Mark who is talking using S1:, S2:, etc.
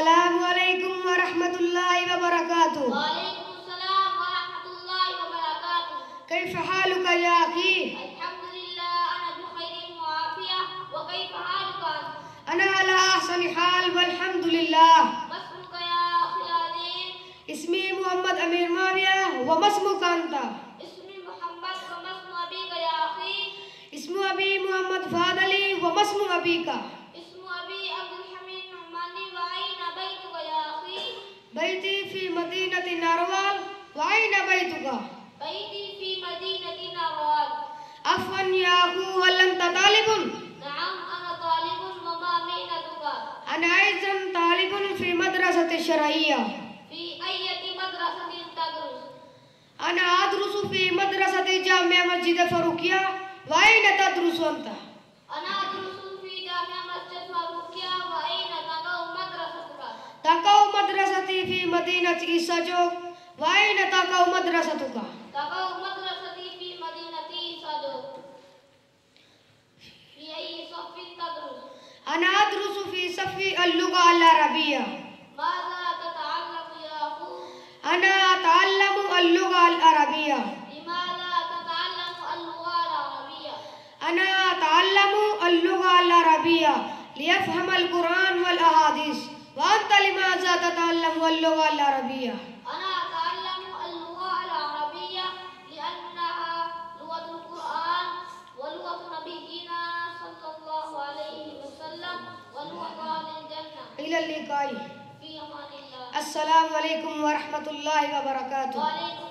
S1: السلام عليكم ورحمة الله وبركاته
S2: وعليكم السلام ورحمة الله وبركاته
S1: كيف حالك يا أخي؟
S2: الحمد لله أنا بخير وعافية وكيف حالك أنت؟
S1: أنا على أحسن حال والحمد لله
S2: ما اسمك يا أخي العزيز؟
S1: اسمي محمد أمير ماوية وما اسمك أنت؟
S2: اسمي محمد وما اسم أبيك يا أخي؟
S1: اسم أبي محمد فاضلي وما اسم أبيك؟
S2: وأين بيتك؟
S1: بيتي في مدينة
S2: نروال
S1: عفوا يا أخو هل أنت طالب؟
S2: نعم أنا طالب وما مهنتك؟
S1: أنا أيضا طالب في مدرسة الشرعية
S2: في أي مدرسة تدرس؟
S1: أنا أدرس في مدرسة جامعة مسجد فاروقية وأين تدرس أنت؟
S2: أنا أدرس في جامعة مسجد فاروقية وأين تقع مدرستك؟
S1: تقع مدرستي في مدينة إساجوك وأين تقع مدرستك؟
S2: تقع مدرستي في مدينة صدوق في أي صف تدرس؟
S1: أنا أدرس في صف اللغة العربية
S2: ماذا تتعلم يا أخو؟
S1: أنا أتعلم اللغة العربية
S2: لماذا تتعلم اللغة العربية؟
S1: أنا أتعلم اللغة العربية لأفهم القرآن والأحاديث وأنت لماذا تتعلم اللغة العربية؟
S2: أنا
S1: إلى اللقاء السلام عليكم ورحمة الله وبركاته
S2: وعليكم